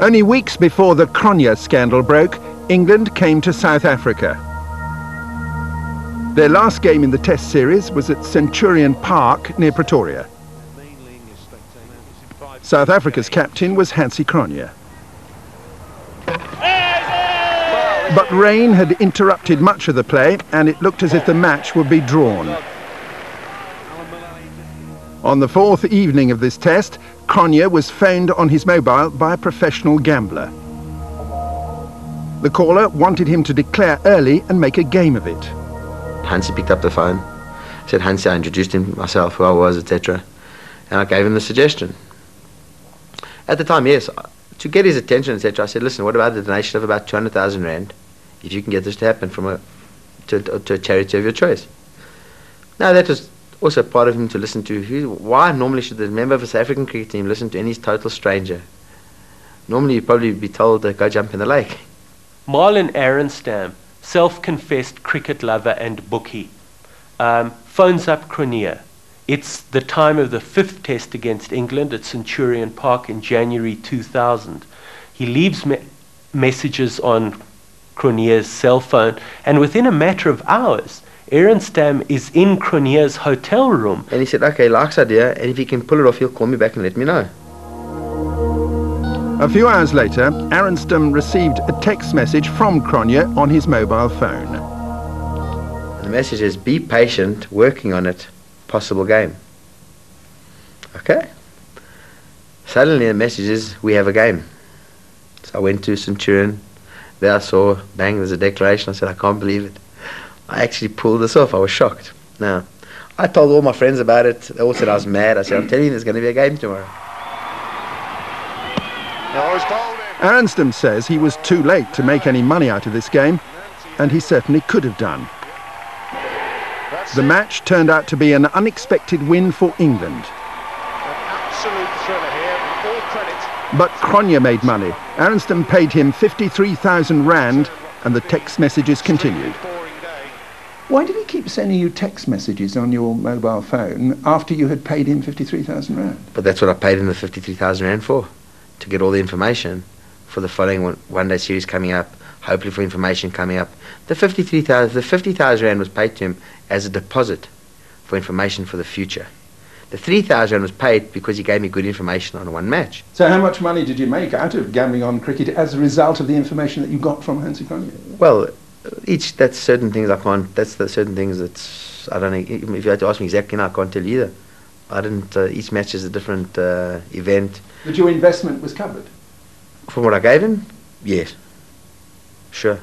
Only weeks before the Cronje scandal broke, England came to South Africa. Their last game in the Test series was at Centurion Park near Pretoria. South Africa's captain was Hansie Cronje. But rain had interrupted much of the play and it looked as if the match would be drawn. On the fourth evening of this test, Cronje was phoned on his mobile by a professional gambler. The caller wanted him to declare early and make a game of it. Hansie picked up the phone, said Hansie, I introduced him myself, who I was, etc. And I gave him the suggestion. At the time, yes, to get his attention, etc., I said, listen, what about the donation of about 200,000 Rand, if you can get this to happen from a, to, to a charity of your choice? Now, that was also part of him to listen to. Who, why normally should the member of a South African cricket team listen to any total stranger? Normally, you'd probably be told to go jump in the lake. Marlon Aaronstam, self-confessed cricket lover and bookie, um, phones up Cronje. It's the time of the fifth test against England at Centurion Park in January 2000. He leaves me messages on Cronje's cell phone, and within a matter of hours, Aaronstam is in Cronje's hotel room. And he said, okay, likes idea, and if he can pull it off, he'll call me back and let me know. A few hours later, Aaronstam received a text message from Cronje on his mobile phone. And the message is, be patient, working on it, possible game. Okay. Suddenly the message is, we have a game. So I went to Centurion. There I saw, bang, there's a declaration. I said, I can't believe it. I actually pulled this off. I was shocked. Now, I told all my friends about it. They all said I was mad. I said, I'm telling you, there's going to be a game tomorrow. Aaronstam says he was too late to make any money out of this game, and he certainly could have done. The match turned out to be an unexpected win for England. But Cronje made money. Aaronstam paid him 53,000 rand, and the text messages continued. Why did he keep sending you text messages on your mobile phone after you had paid him 53,000 rand? But that's what I paid him the 53,000 rand for, to get all the information for the following one, one day series coming up, hopefully for information coming up. The 53,000, the 50,000 rand was paid to him as a deposit for information for the future. The 3,000 rand was paid because he gave me good information on one match. So how much money did you make out of gambling on cricket as a result of the information that you got from Hansie Cronje? Well, each that's certain things I can't. That's the certain things that's I don't know. If you had to ask me exactly now, I can't tell you either. I didn't. Uh, each match is a different uh, event. But your investment was covered. From what I gave him, yes, sure.